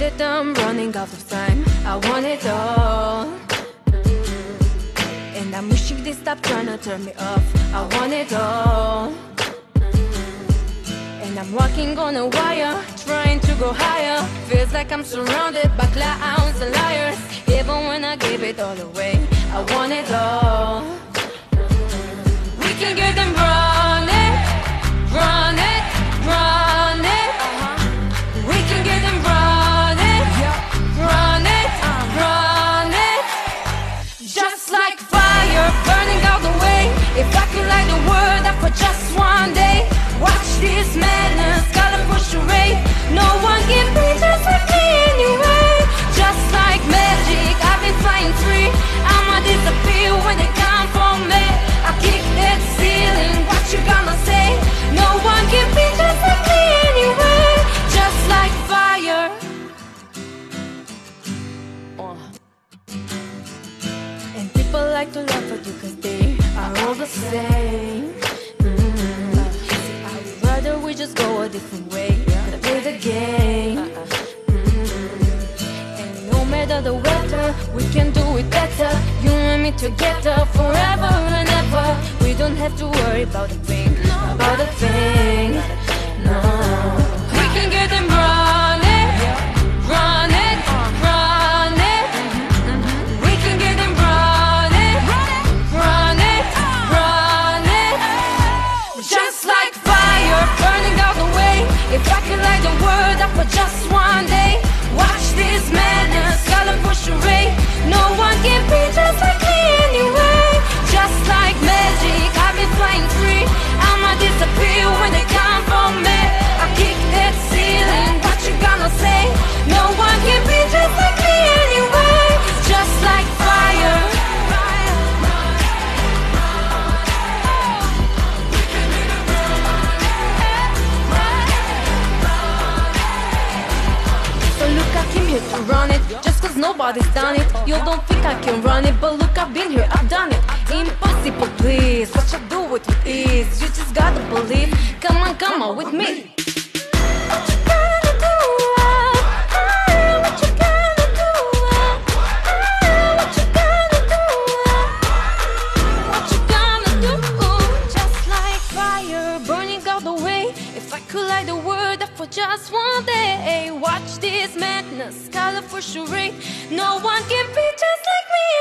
that I'm running out of time. I want it all. And I'm wishing they stop trying to turn me off. I want it all. And I'm walking on a wire, trying to go higher. Feels like I'm surrounded by clowns and liars. Even when I give it all away, I want it all. We can get them running, like to laugh at you cause they are all the same. Mm. See, I would rather we just go a different way. Gotta play the game. Mm. And no matter the weather, we can do it better. You and me together forever and ever. We don't have to worry about a thing, about a thing. No. Here to run it. Just cause nobody's done it You don't think I can run it. But look, I've been here, I've done it. Impossible, please. What you do with ease? You just gotta believe. Come on, come on with me up for just one day, watch this madness, colorful charade. No one can be just like me